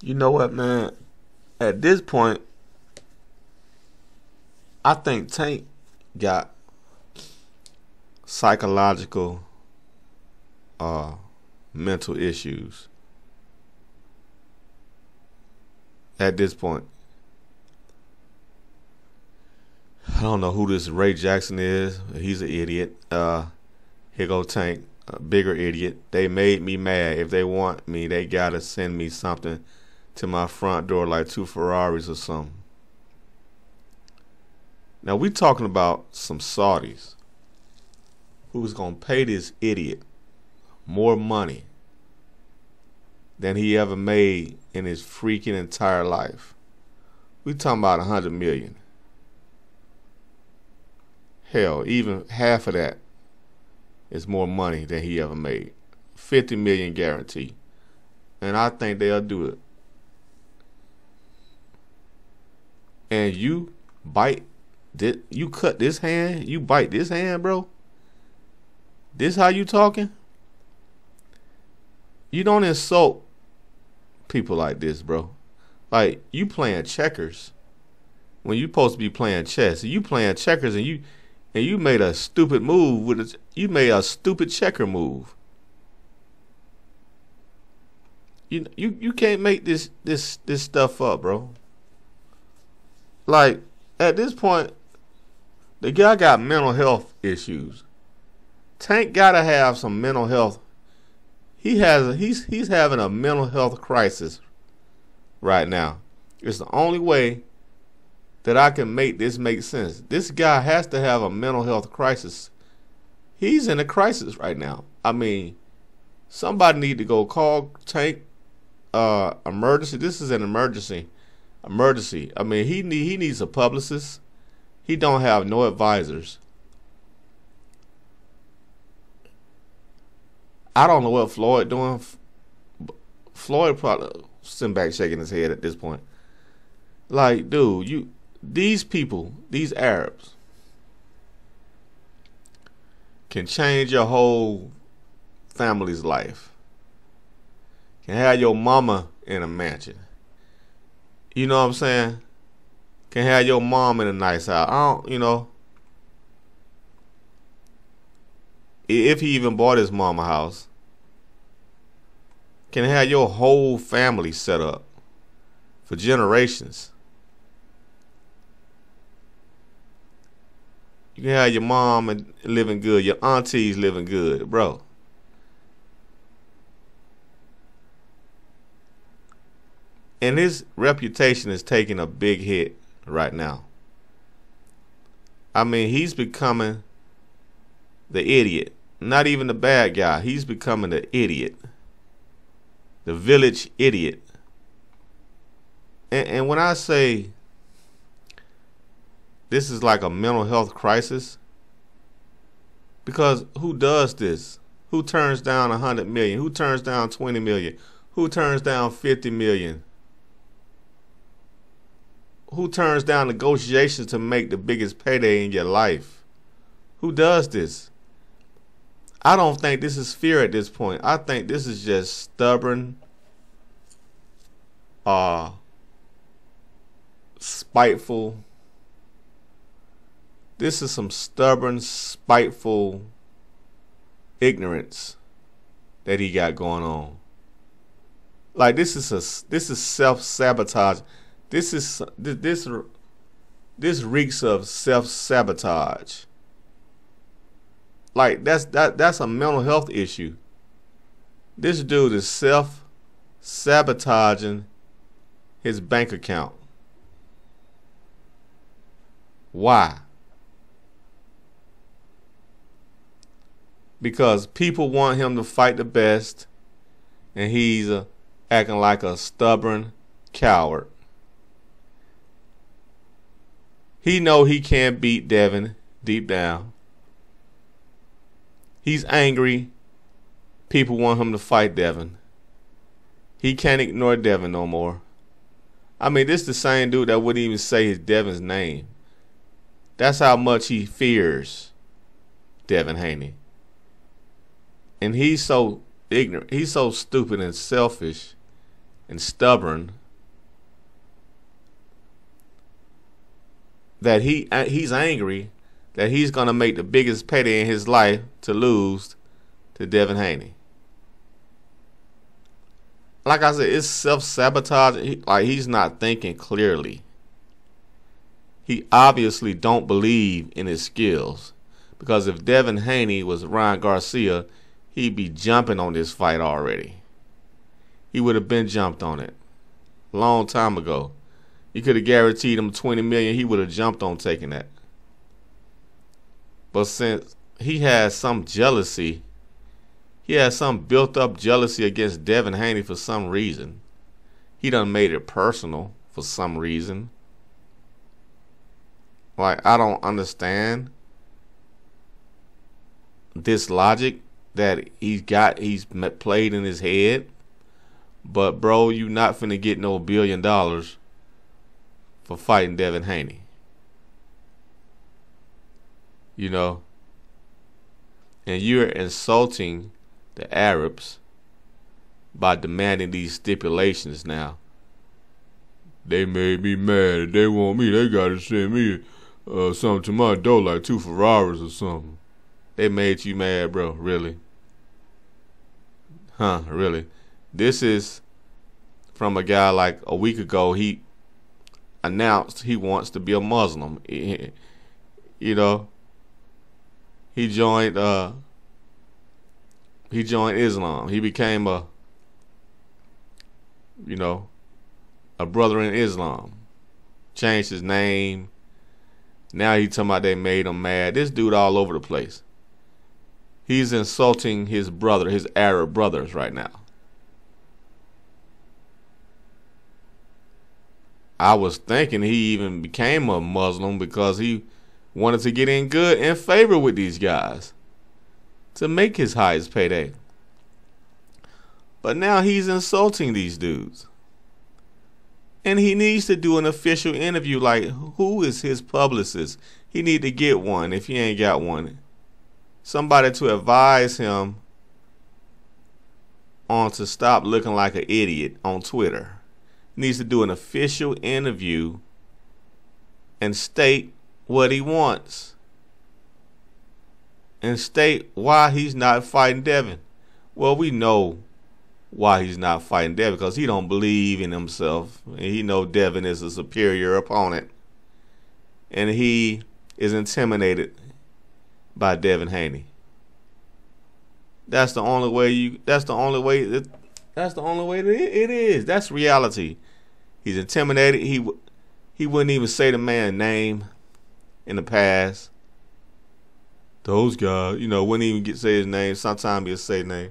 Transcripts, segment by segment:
You know what, man? At this point, I think Tank got psychological uh mental issues. At this point. I don't know who this Ray Jackson is. He's an idiot. Uh here go Tank, a bigger idiot. They made me mad. If they want me, they gotta send me something to my front door like two Ferraris or something. Now we talking about some Saudis who's gonna pay this idiot more money than he ever made in his freaking entire life. We talking about a hundred million. Hell, even half of that is more money than he ever made. Fifty million guarantee. And I think they'll do it. And you bite did you cut this hand? You bite this hand, bro? This how you talking? You don't insult people like this, bro. Like you playing checkers when you supposed to be playing chess. You playing checkers and you and you made a stupid move with a, you made a stupid checker move. You you you can't make this this this stuff up, bro. Like at this point, the guy got mental health issues. Tank gotta have some mental health. He has he's he's having a mental health crisis right now. It's the only way that I can make this make sense. This guy has to have a mental health crisis. He's in a crisis right now. I mean, somebody need to go call Tank uh emergency. This is an emergency. Emergency. I mean, he need he needs a publicist. He don't have no advisors. I don't know what Floyd doing. Floyd probably sitting back shaking his head at this point. Like, dude, you these people, these Arabs, can change your whole family's life. Can have your mama in a mansion. You know what I'm saying? Can have your mom in a nice house. I don't, you know. If he even bought his mom a house, can have your whole family set up for generations. You can have your mom and living good, your aunties living good, bro. And his reputation is taking a big hit right now. I mean, he's becoming the idiot. Not even the bad guy. He's becoming the idiot. The village idiot. And, and when I say this is like a mental health crisis, because who does this? Who turns down 100 million? Who turns down 20 million? Who turns down 50 million? Who turns down negotiations to make the biggest payday in your life? Who does this? I don't think this is fear at this point. I think this is just stubborn, uh, spiteful. This is some stubborn, spiteful ignorance that he got going on. Like this is a this is self sabotage. This is this this reeks of self sabotage. Like that's that that's a mental health issue. This dude is self sabotaging his bank account. Why? Because people want him to fight the best and he's uh, acting like a stubborn coward. He know he can't beat Devin deep down. He's angry. People want him to fight Devin. He can't ignore Devin no more. I mean, this is the same dude that wouldn't even say his Devin's name. That's how much he fears Devin Haney. And he's so ignorant. He's so stupid and selfish and stubborn that he uh, he's angry that he's gonna make the biggest payday in his life to lose to Devin Haney. Like I said, it's self sabotage. Like he's not thinking clearly. He obviously don't believe in his skills because if Devin Haney was Ryan Garcia, he'd be jumping on this fight already. He would have been jumped on it long time ago. You could have guaranteed him 20 million, he would have jumped on taking that. But since he has some jealousy, he has some built up jealousy against Devin Haney for some reason. He done made it personal for some reason. Like I don't understand this logic that he's got he's played in his head. But bro, you not finna get no billion dollars for fighting Devin Haney. You know? And you're insulting the Arabs by demanding these stipulations now. They made me mad. If they want me, they gotta send me uh, something to my door, like two Ferraris or something. They made you mad, bro. Really? Huh? Really? This is from a guy like a week ago. He announced he wants to be a Muslim. you know, he joined uh he joined Islam. He became a you know a brother in Islam. Changed his name. Now he talking about they made him mad. This dude all over the place. He's insulting his brother, his Arab brothers right now. I was thinking he even became a Muslim because he wanted to get in good and favor with these guys to make his highest payday. But now he's insulting these dudes. And he needs to do an official interview like who is his publicist? He need to get one if he ain't got one. Somebody to advise him on to stop looking like an idiot on Twitter needs to do an official interview and state what he wants and state why he's not fighting Devin. Well, we know why he's not fighting Devin because he don't believe in himself and he know Devin is a superior opponent and he is intimidated by Devin Haney. That's the only way you. That's the only way. that's the only way it is. That's reality. He's intimidated. He he wouldn't even say the man's name in the past. Those guys, you know, wouldn't even get say his name. Sometimes he'll say name.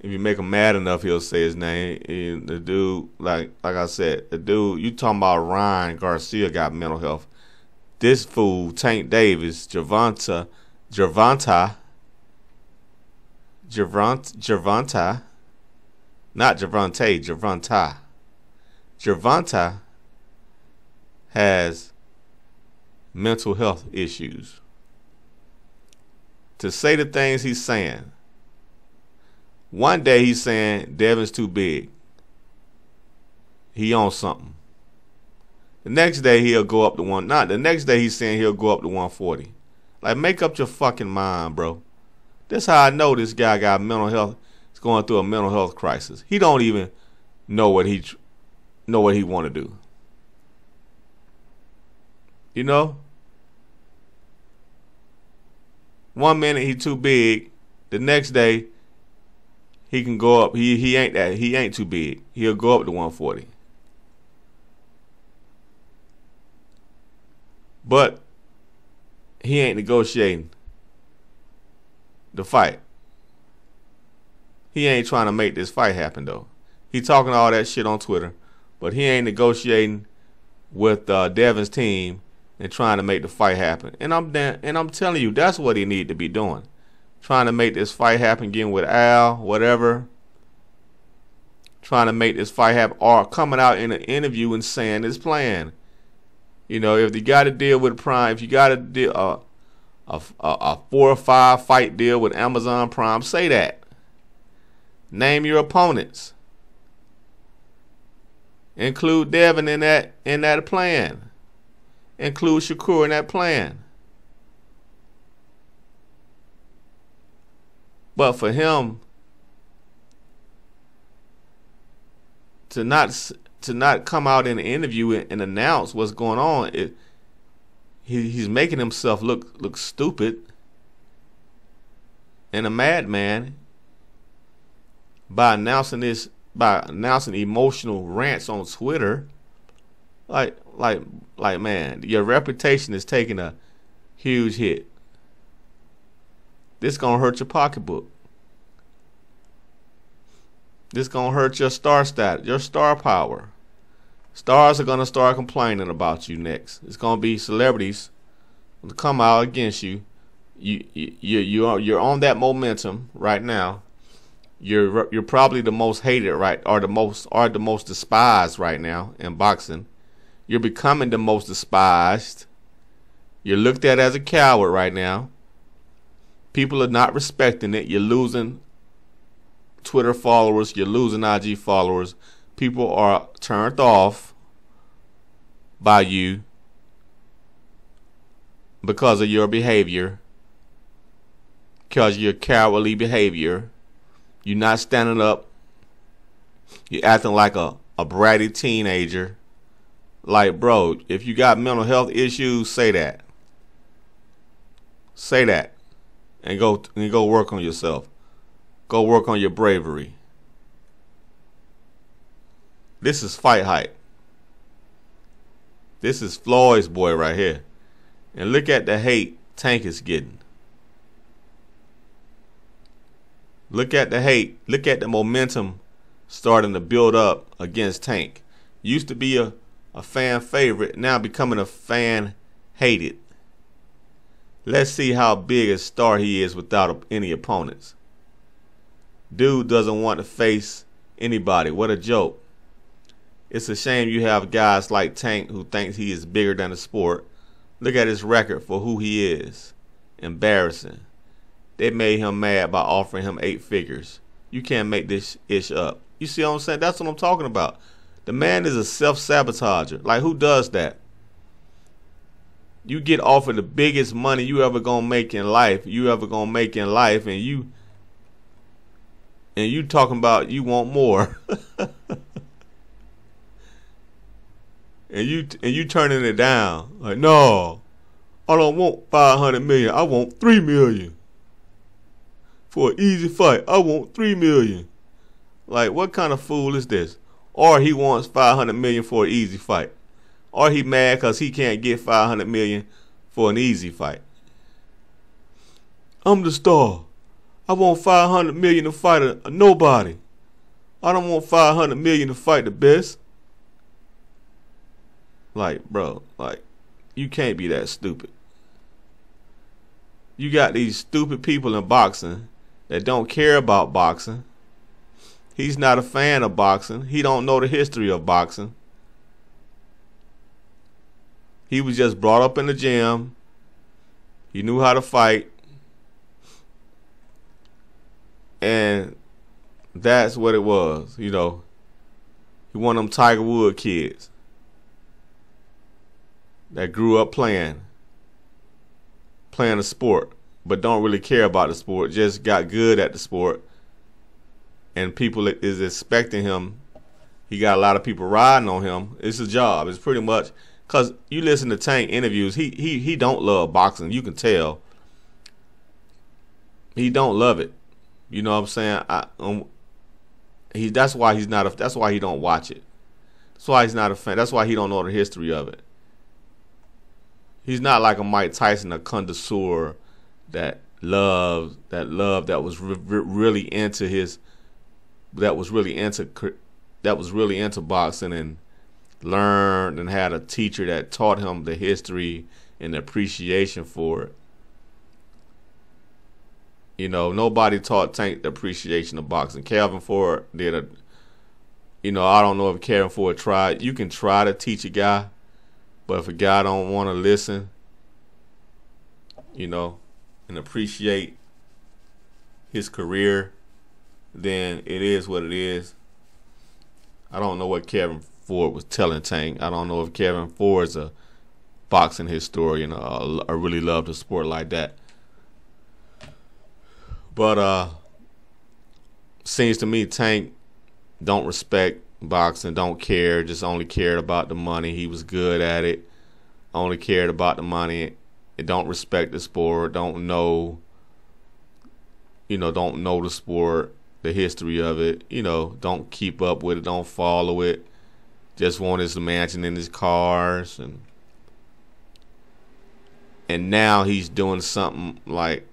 If you make him mad enough, he'll say his name. And the dude, like like I said, the dude, you talking about Ryan Garcia got mental health. This fool, Tank Davis, Javonta, Javonta, Javont, Javonta, not Javante, Javonta. Gervonta has mental health issues. To say the things he's saying, one day he's saying Devin's too big. He owns something. The next day he'll go up to one. Not the next day he's saying he'll go up to 140. Like make up your fucking mind, bro. That's how I know this guy got mental health. He's going through a mental health crisis. He don't even know what he know what he want to do. You know? One minute he too big, the next day he can go up. He he ain't that he ain't too big. He'll go up to 140. But he ain't negotiating the fight. He ain't trying to make this fight happen though. He talking all that shit on Twitter but he ain't negotiating with uh, Devin's team and trying to make the fight happen. And I'm and I'm telling you, that's what he need to be doing, trying to make this fight happen again with Al, whatever. Trying to make this fight happen, or coming out in an interview and saying his plan. You know, if you got to deal with Prime, if you got to deal uh, a, a a four or five fight deal with Amazon Prime, say that. Name your opponents. Include Devin in that in that plan. Include Shakur in that plan. But for him to not to not come out in an interview and, and announce what's going on, it, he he's making himself look look stupid and a madman by announcing this by announcing emotional rants on Twitter. Like like like man, your reputation is taking a huge hit. This gonna hurt your pocketbook. This gonna hurt your star stat, your star power. Stars are gonna start complaining about you next. It's gonna be celebrities to come out against you. You you you you're on that momentum right now. You're you're probably the most hated right or the most or the most despised right now in boxing. You're becoming the most despised. You're looked at as a coward right now. People are not respecting it. You're losing Twitter followers, you're losing IG followers. People are turned off by you because of your behavior, because your cowardly behavior. You're not standing up. You're acting like a, a bratty teenager. Like, bro, if you got mental health issues, say that. Say that. And go and go work on yourself. Go work on your bravery. This is fight hype. This is Floyd's boy right here. And look at the hate Tank is getting. Look at the hate. Look at the momentum starting to build up against Tank. Used to be a, a fan favorite, now becoming a fan hated. Let's see how big a star he is without any opponents. Dude doesn't want to face anybody. What a joke. It's a shame you have guys like Tank who thinks he is bigger than the sport. Look at his record for who he is. Embarrassing. They made him mad by offering him eight figures. You can't make this ish up. You see what I'm saying? That's what I'm talking about. The man is a self sabotager. Like, who does that? You get offered the biggest money you ever gonna make in life, you ever gonna make in life, and you and you talking about you want more. and you and you turning it down. Like, no, I don't want five hundred million. I want three million. For an easy fight, I want three million. Like, what kind of fool is this? Or he wants five hundred million for an easy fight. Or he mad because he can't get five hundred million for an easy fight. I'm the star. I want 500 million to fight a, a nobody. I don't want 500 million to fight the best. Like, bro, like, you can't be that stupid. You got these stupid people in boxing that don't care about boxing. He's not a fan of boxing. He don't know the history of boxing. He was just brought up in the gym. He knew how to fight. And that's what it was, you know. He one of them Tiger Wood kids that grew up playing, playing a sport, but don't really care about the sport, just got good at the sport. And people is expecting him. He got a lot of people riding on him. It's a job. It's pretty much because you listen to Tank interviews. He he he don't love boxing. You can tell. He don't love it. You know what I'm saying? I, um, he that's why he's not a that's why he don't watch it. That's why he's not a fan. That's why he don't know the history of it. He's not like a Mike Tyson, a connoisseur that loves that love that was re- re- really into his that was really into that was really into boxing and learned and had a teacher that taught him the history and the appreciation for it. You know, nobody taught Tank the appreciation of boxing. Calvin Ford did a, you know, I don't know if Calvin Ford tried. You can try to teach a guy, but if a guy don't want to listen, you know, and appreciate his career, then it is what it is. I don't know what Kevin Ford was telling Tank. I don't know if Kevin Ford's a boxing historian or, or really loved the sport like that. But uh seems to me Tank don't respect boxing, don't care, just only cared about the money. He was good at it, only cared about the money. Don't respect the sport, don't know, you know, don't know the sport, the history of it, you know, don't keep up with it, don't follow it. Just want his mansion and his cars and and now he's doing something like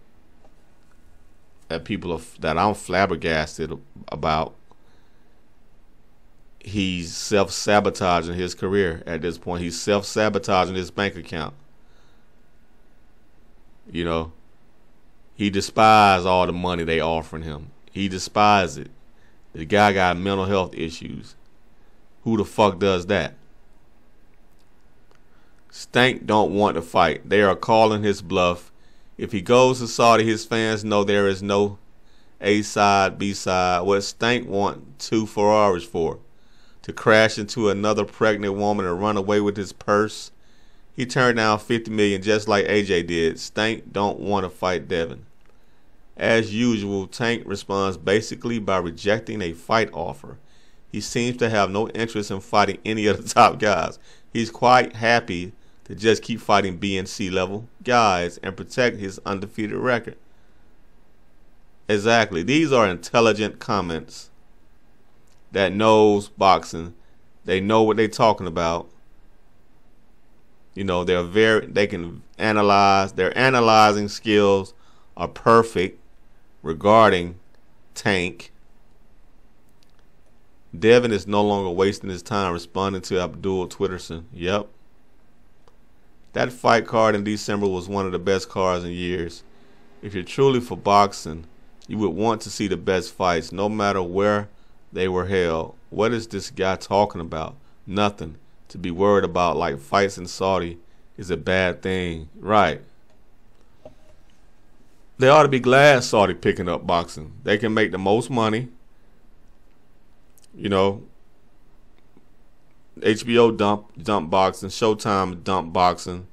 that people are, that I'm flabbergasted about he's self sabotaging his career at this point. He's self sabotaging his bank account. You know, he despises all the money they offering him. He despises it. The guy got mental health issues. Who the fuck does that? Stank don't want to fight. They are calling his bluff. If he goes to Saudi, his fans know there is no A side, B side. What Stank want two Ferraris for? to crash into another pregnant woman and run away with his purse. He turned down 50 million just like AJ did. Stank don't want to fight Devin. As usual, Tank responds basically by rejecting a fight offer. He seems to have no interest in fighting any of the top guys. He's quite happy to just keep fighting B and C level guys and protect his undefeated record. Exactly. These are intelligent comments that knows boxing. They know what they're talking about. You know, they're very they can analyze. Their analyzing skills are perfect regarding Tank. Devin is no longer wasting his time responding to Abdul Twitterson. Yep. That fight card in December was one of the best cards in years. If you're truly for boxing, you would want to see the best fights, no matter where they were held. What is this guy talking about? Nothing. To be worried about like fights in Saudi is a bad thing. Right. They ought to be glad Saudi picking up boxing. They can make the most money. You know, HBO dump dump boxing, Showtime dump boxing.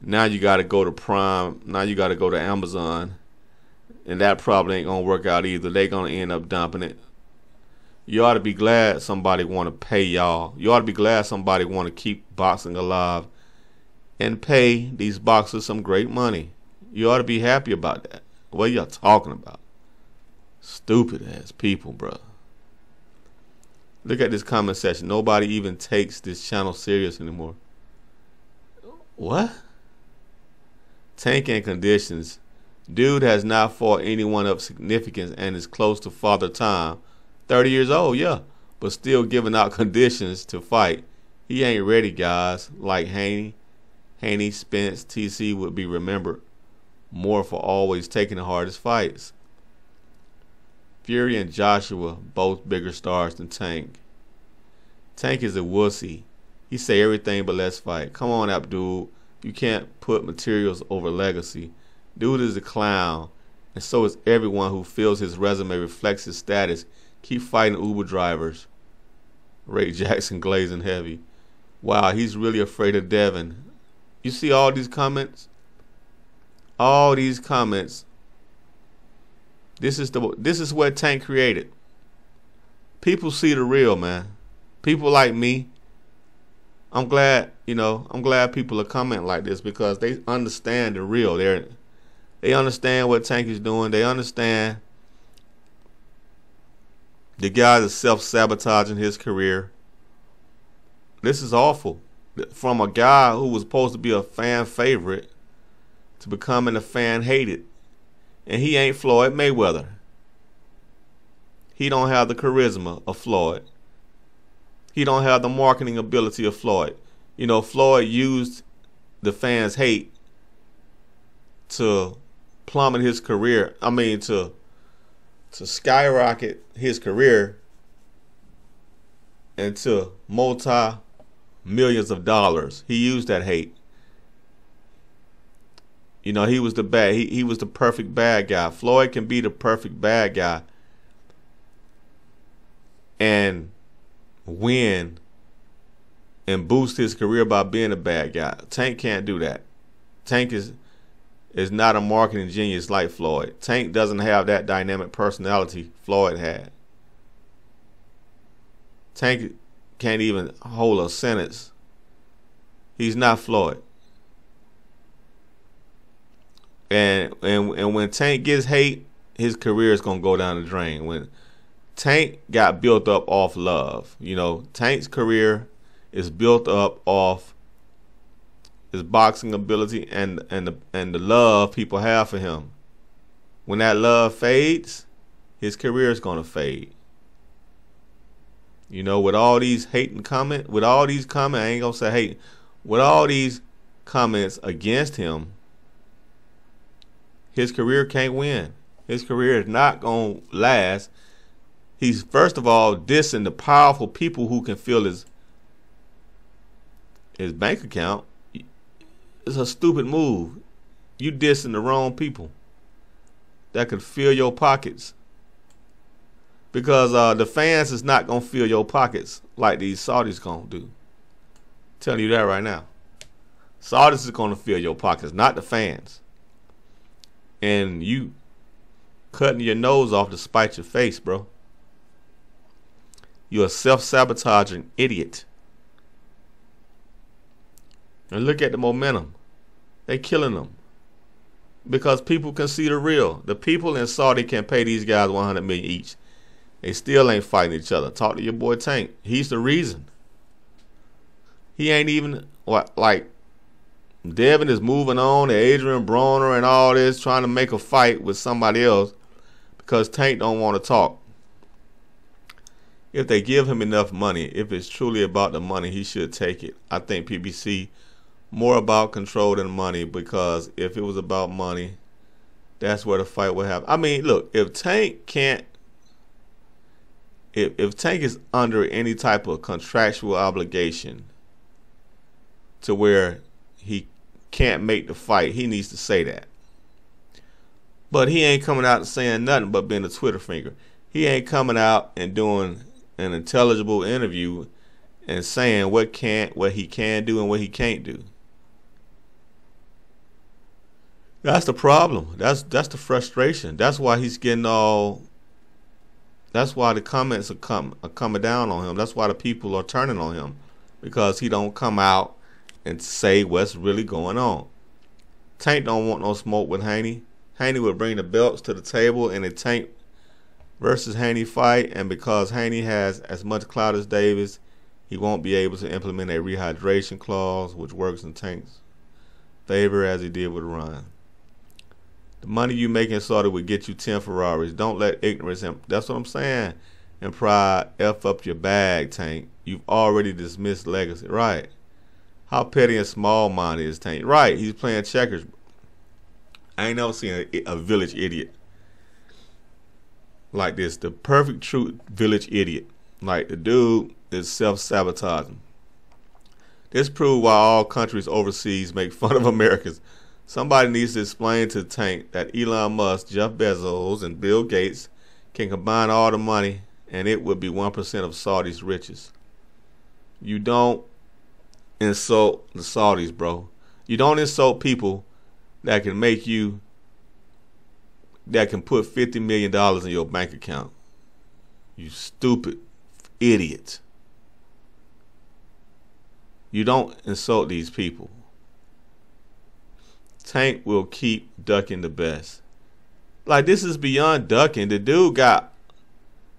Now you got to go to Prime. Now you got to go to Amazon, and that probably ain't gonna work out either. They gonna end up dumping it you ought to be glad somebody want to pay y'all. You ought to be glad somebody want to keep boxing alive and pay these boxers some great money. You ought to be happy about that. What y'all talking about? Stupid ass people, bro. Look at this comment section. Nobody even takes this channel serious anymore. What? Tank and conditions. Dude has not fought anyone of significance and is close to father time 30 years old, yeah, but still giving out conditions to fight. He ain't ready, guys. Like Haney, Haney, Spence, TC would be remembered more for always taking the hardest fights. Fury and Joshua, both bigger stars than Tank. Tank is a wussy. He say everything but let's fight. Come on, Abdul. You can't put materials over legacy. Dude is a clown, and so is everyone who feels his resume reflects his status Keep fighting Uber drivers. Ray Jackson glazing heavy. Wow, he's really afraid of Devin. You see all these comments? All these comments. This is the this is what Tank created. People see the real, man. People like me. I'm glad, you know, I'm glad people are commenting like this because they understand the real. They're they understand what Tank is doing. They understand the guy is self sabotaging his career. This is awful. From a guy who was supposed to be a fan favorite to becoming a fan hated. And he ain't Floyd Mayweather. He don't have the charisma of Floyd. He don't have the marketing ability of Floyd. You know, Floyd used the fans' hate to plummet his career. I mean, to to skyrocket his career into multi millions of dollars. He used that hate. You know, he was the bad he, he was the perfect bad guy. Floyd can be the perfect bad guy and win and boost his career by being a bad guy. Tank can't do that. Tank is is not a marketing genius like Floyd. Tank doesn't have that dynamic personality Floyd had. Tank can't even hold a sentence. He's not Floyd. And and and when Tank gets hate, his career is gonna go down the drain. When Tank got built up off love, you know, Tank's career is built up off his boxing ability and and the and the love people have for him. When that love fades, his career is gonna fade. You know, with all these hate and comment, with all these comments, I ain't gonna say hate, with all these comments against him, his career can't win. His career is not gonna last. He's first of all dissing the powerful people who can fill his his bank account it's a stupid move. You dissing the wrong people that could fill your pockets. Because uh, the fans is not gonna fill your pockets like these Saudis gonna do. I'm telling you that right now. Saudis is gonna fill your pockets, not the fans. And you cutting your nose off to spite your face, bro. You're a self-sabotaging idiot. And look at the momentum. They killing them because people can see the real. The people in Saudi can pay these guys 100 million each. They still ain't fighting each other. Talk to your boy Tank. He's the reason. He ain't even what like Devin is moving on to Adrien Broner and all this, trying to make a fight with somebody else because Tank don't want to talk. If they give him enough money, if it's truly about the money, he should take it. I think PBC more about control than money because if it was about money, that's where the fight would happen. I mean, look, if Tank can't, if if Tank is under any type of contractual obligation to where he can't make the fight, he needs to say that. But he ain't coming out and saying nothing but being a Twitter finger. He ain't coming out and doing an intelligible interview and saying what can't what he can do and what he can't do. That's the problem. That's that's the frustration. That's why he's getting all. That's why the comments are come are coming down on him. That's why the people are turning on him, because he don't come out and say what's really going on. Tank don't want no smoke with Haney. Haney would bring the belts to the table in a Tank versus Haney fight, and because Haney has as much clout as Davis, he won't be able to implement a rehydration clause, which works in Tank's favor as he did with Ryan. The money you in Saudi would get you 10 Ferraris. Don't let ignorance, and that's what I'm saying, and pride F up your bag, Tank. You've already dismissed legacy. Right. How petty and small minded is Tank? Right. He's playing checkers. I ain't never seen a, a village idiot like this. The perfect true village idiot. Like the dude is self sabotaging. This proves why all countries overseas make fun of Americans. Somebody needs to explain to Tank that Elon Musk, Jeff Bezos, and Bill Gates can combine all the money and it would be 1% of Saudi's riches. You don't insult the Saudis, bro. You don't insult people that can make you, that can put $50 million in your bank account. You stupid idiot. You don't insult these people. Tank will keep ducking the best. Like this is beyond ducking. The dude got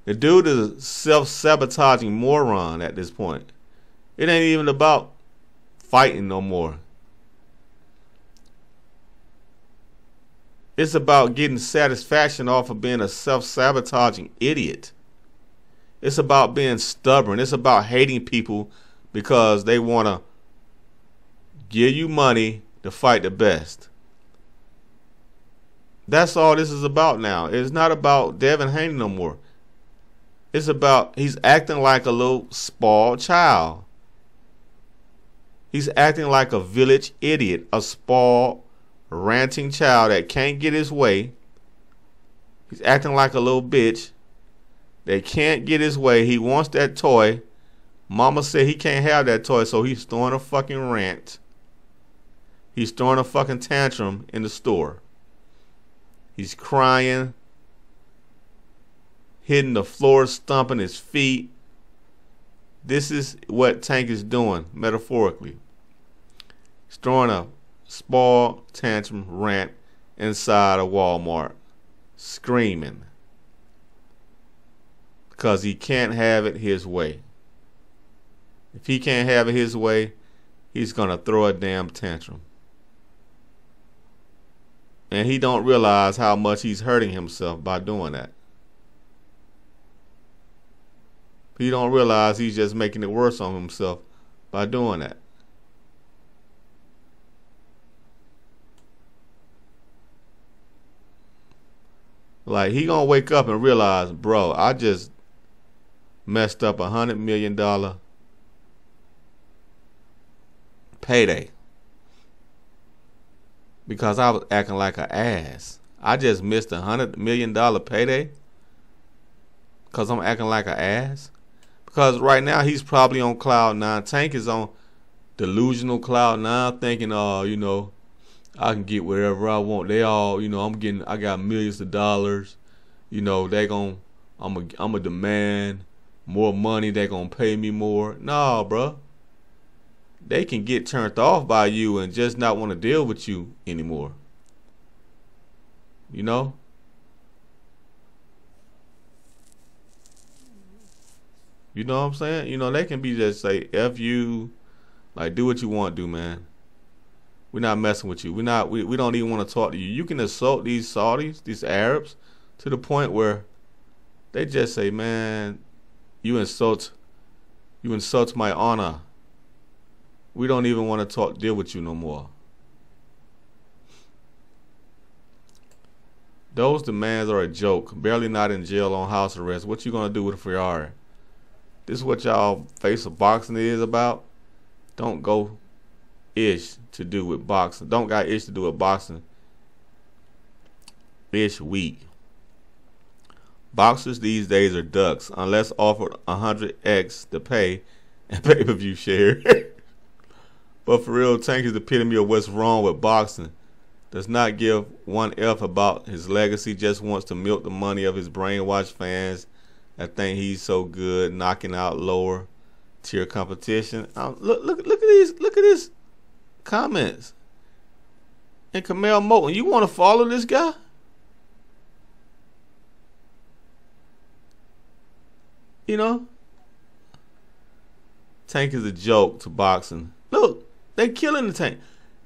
the dude is a self-sabotaging moron at this point. It ain't even about fighting no more. It's about getting satisfaction off of being a self-sabotaging idiot. It's about being stubborn. It's about hating people because they want to give you money to fight the best. That's all this is about now. It's not about Devin Haney no more. It's about he's acting like a little spoiled child. He's acting like a village idiot, a spoiled, ranting child that can't get his way. He's acting like a little bitch that can't get his way. He wants that toy, Mama said he can't have that toy, so he's throwing a fucking rant. He's throwing a fucking tantrum in the store. He's crying, hitting the floor, stomping his feet. This is what Tank is doing, metaphorically. He's throwing a spoil tantrum rant inside a Walmart, screaming because he can't have it his way. If he can't have it his way, he's gonna throw a damn tantrum. And he don't realize how much he's hurting himself by doing that. He don't realize he's just making it worse on himself by doing that. Like he gonna wake up and realize, bro, I just messed up a hundred million dollar payday because I was acting like an ass. I just missed a hundred million dollar payday because I'm acting like an ass. Because right now he's probably on cloud nine. Tank is on delusional cloud nine, thinking, oh, you know, I can get whatever I want. They all, you know, I'm getting, I got millions of dollars. You know, they gon' I'm a, I'm a demand more money. They gonna pay me more. Nah, bro. They can get turned off by you and just not want to deal with you anymore. You know? You know what I'm saying? You know, they can be just say, F you, like do what you want to do, man. We're not messing with you. We're not we, we don't even want to talk to you. You can assault these Saudis, these Arabs, to the point where they just say, Man, you insult you insult my honor. We don't even want to talk deal with you no more. Those demands are a joke. Barely not in jail on house arrest. What you gonna do with a Ferrari? This is what y'all face of boxing is about. Don't go ish to do with boxing. Don't got ish to do with boxing. Ish weak. Boxers these days are ducks unless offered 100x to pay and pay per view share. but for real, Tank is the epitome of what's wrong with boxing. Does not give one F about his legacy, just wants to milk the money of his brainwashed fans that think he's so good, knocking out lower tier competition. Um, look, look, look at these, look at these comments. And Kamel Moton, you want to follow this guy? You know? Tank is a joke to boxing. Look, they killing the tank.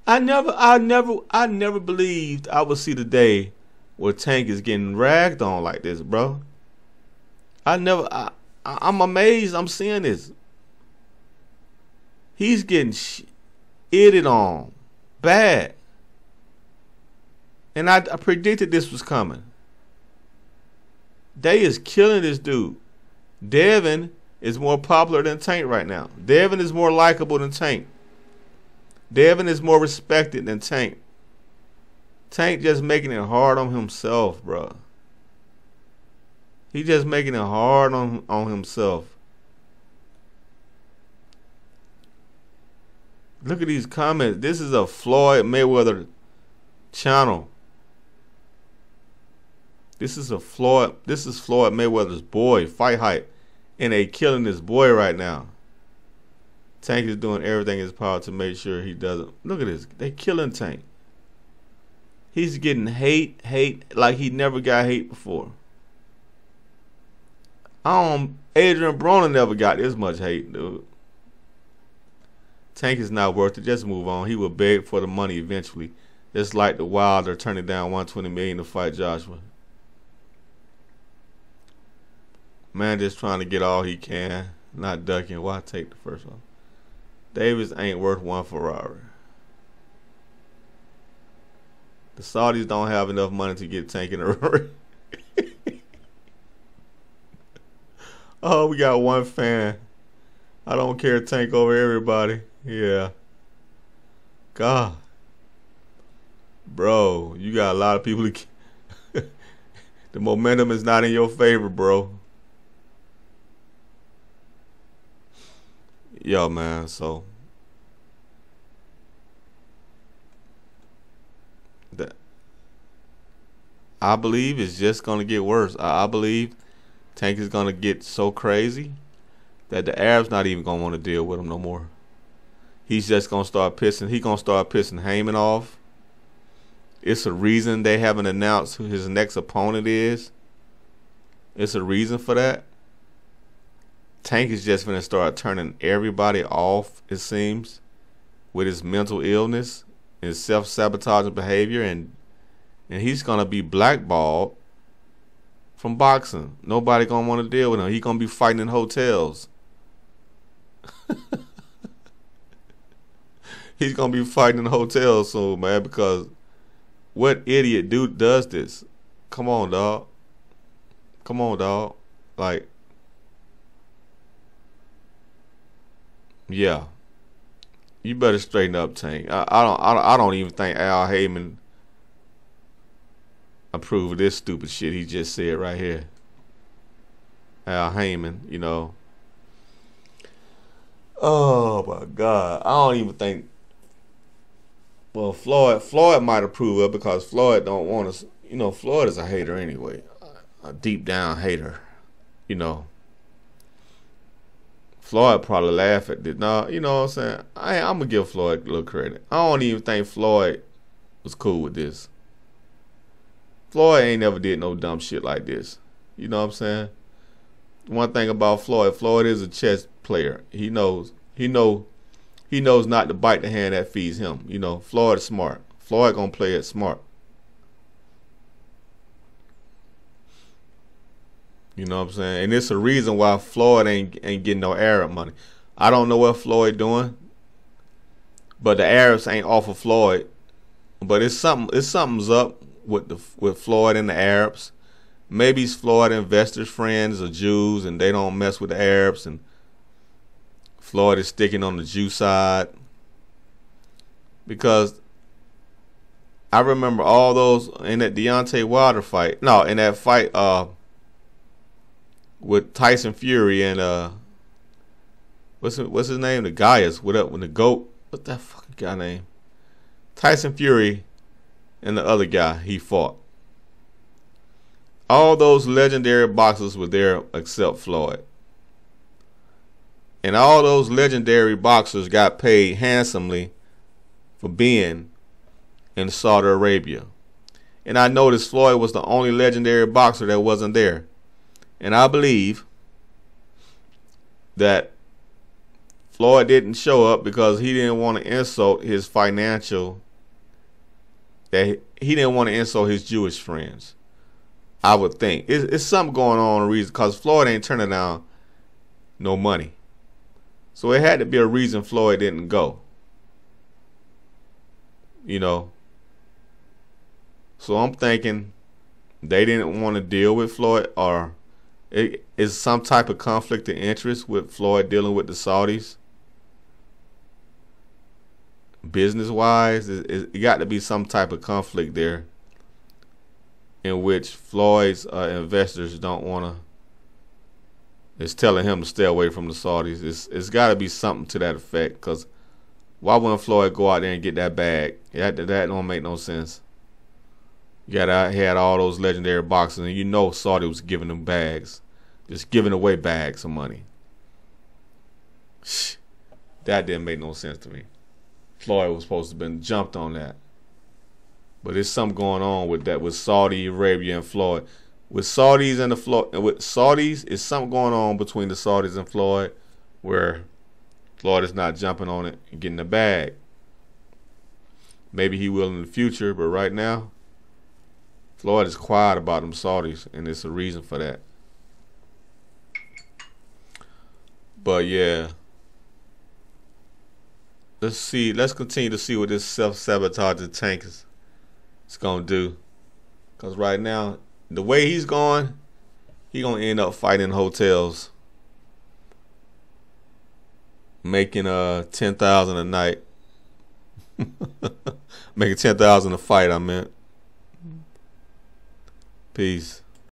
I never I never I never believed I would see the day where Tank is getting ragged on like this, bro. I never I, I am amazed I'm seeing this. He's getting sh- on bad. And I, I predicted this was coming. They is killing this dude. Devin is more popular than Tank right now. Devin is more likable than Tank. Devin is more respected than Tank. Tank just making it hard on himself, bro. He just making it hard on on himself. Look at these comments. This is a Floyd Mayweather channel. This is a Floyd. This is Floyd Mayweather's boy. Fight hype and they killing this boy right now. Tank is doing everything in his power to make sure he doesn't. Look at this. They're killing Tank. He's getting hate, hate like he never got hate before. Um, Adrien Broner never got this much hate, dude. Tank is not worth it. Just move on. He will beg for the money eventually. Just like the Wilder turning down 120 million to fight Joshua. Man just trying to get all he can, not ducking. Why take the first one? Davis ain't worth one Ferrari. The Saudis don't have enough money to get Tank in a ring. oh, we got one fan. I don't care Tank over everybody. Yeah. God. Bro, you got a lot of people. To The momentum is not in your favor, bro. Yo, man. So that I believe it's just gonna get worse. I, I believe Tank is gonna get so crazy that the Arabs not even gonna want to deal with him no more. He's just gonna start pissing. He gonna start pissing Haymon off. It's a reason they haven't announced who his next opponent is. It's a reason for that. Tank is just gonna start turning everybody off. It seems with his mental illness, his self-sabotaging behavior, and and he's gonna be blackballed from boxing. Nobody gonna want to deal with him. He gonna be fighting in hotels. He's gonna be fighting in hotels soon, man, because what idiot dude does this? Come on, dog. Come on, dog. Like, yeah. You better straighten up, Tank. I, I don't. I I don't even think Al Haymon approve of this stupid shit he just said right here. Al Haymon, you know. Oh my God, I don't even think. Well, Floyd, Floyd might approve of because Floyd don't want us. You know, Floyd is a hater anyway, a deep down hater. You know. Floyd probably laugh at this. No, you know what I'm saying? I, I'm gonna give Floyd a little credit. I don't even think Floyd was cool with this. Floyd ain't never did no dumb shit like this. You know what I'm saying? One thing about Floyd, Floyd is a chess player. He knows. He know. He knows not to bite the hand that feeds him. You know, Floyd is smart. Floyd gonna play it smart. You know what I'm saying? And it's a reason why Floyd ain't ain't getting no Arab money. I don't know what Floyd doing, but the Arabs ain't off of Floyd. But it's something. It's something's up with the with Floyd and the Arabs. Maybe Floyd investors' friends are Jews and they don't mess with the Arabs, and Floyd is sticking on the Jew side because I remember all those in that Deontay Wilder fight. No, in that fight uh, with Tyson Fury and uh, what's his, what's his name? The Gaius. What up? When the goat? What that fucking guy name? Tyson Fury and the other guy he fought. All those legendary boxers were there except Floyd. And all those legendary boxers got paid handsomely for being in Saudi Arabia. And I noticed Floyd was the only legendary boxer that wasn't there. And I believe that Floyd didn't show up because he didn't want to insult his financial that he didn't want to insult his Jewish friends. I would think it's, it's something going on. Reason because Floyd ain't turning down no money, so it had to be a reason Floyd didn't go. You know. So I'm thinking they didn't want to deal with Floyd, or it is some type of conflict of interest with Floyd dealing with the Saudis business wise, it, it, got to be some type of conflict there in which Floyd's uh, investors don't want to. It's telling him to stay away from the Saudis. It's it's got to be something to that effect. Cause why wouldn't Floyd go out there and get that bag? That that don't make no sense. You got had all those legendary boxes, and you know Saudi was giving them bags, just giving away bags of money. That didn't make no sense to me. Floyd was supposed to have been jumped on that. But there's something going on with that with Saudi Arabia and Floyd. With Saudis and the Floyd with Saudis, is something going on between the Saudis and Floyd where Floyd is not jumping on it and getting the bag. Maybe he will in the future, but right now, Floyd is quiet about them Saudis, and it's a reason for that. But yeah let's see. Let's continue to see what this self-sabotaging tank is, is gonna do. Cause right now, the way he's going, he gonna end up fighting hotels, making uh ten thousand a night, making ten thousand a fight. I meant. Peace.